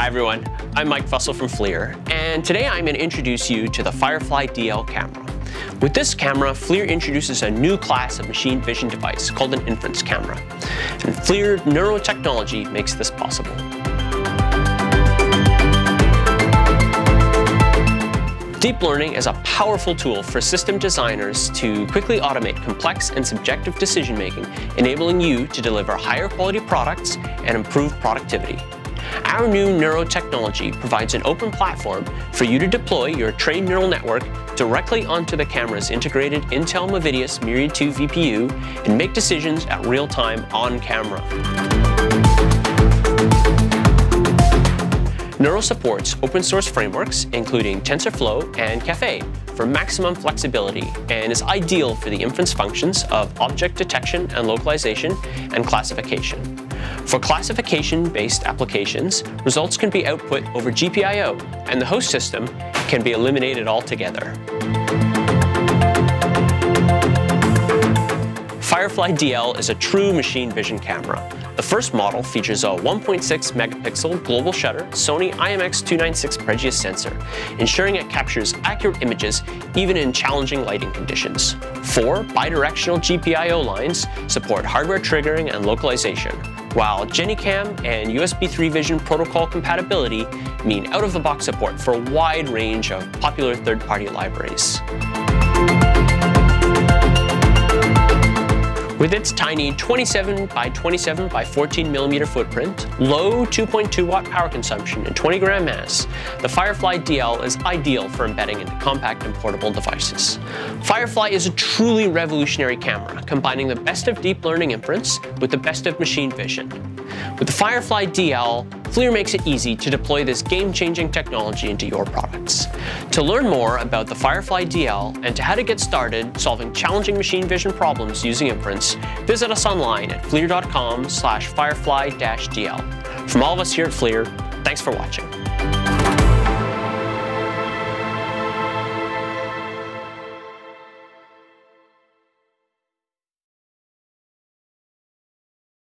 I'm Mike Fussell from FLIR, and today I'm going to introduce you to the Firefly DL camera. With this camera, FLIR introduces a new class of machine vision device called an inference camera. And FLIR neurotechnology makes this possible. Deep learning is a powerful tool for system designers to quickly automate complex and subjective decision making, enabling you to deliver higher quality products and improve productivity. Our new neurotechnology provides an open platform for you to deploy your trained neural network directly onto the camera's integrated Intel Movidius Myriad 2 VPU and make decisions at real time on camera. Neuro supports open source frameworks, including TensorFlow and Caffe, for maximum flexibility and is ideal for the inference functions of object detection and localization and classification. For classification-based applications, results can be output over GPIO, and the host system can be eliminated altogether. Firefly DL is a true machine vision camera. The first model features a 1.6 megapixel global shutter Sony IMX296 Pregius sensor, ensuring it captures accurate images even in challenging lighting conditions. Four bidirectional GPIO lines support hardware triggering and localization, while GenICam and USB 3 Vision protocol compatibility mean out-of-the-box support for a wide range of popular third-party libraries. With its tiny 27 by 27 by 14 millimeter footprint, low 2.2 watt power consumption, and 20 gram mass, the Firefly DL is ideal for embedding into compact and portable devices. Firefly is a truly revolutionary camera, combining the best of deep learning inference with the best of machine vision. With the Firefly DL, FLIR makes it easy to deploy this game-changing technology into your products. To learn more about the Firefly DL and to how to get started solving challenging machine vision problems using inference, visit us online at flir.com slash firefly-dl. From all of us here at FLIR, thanks for watching.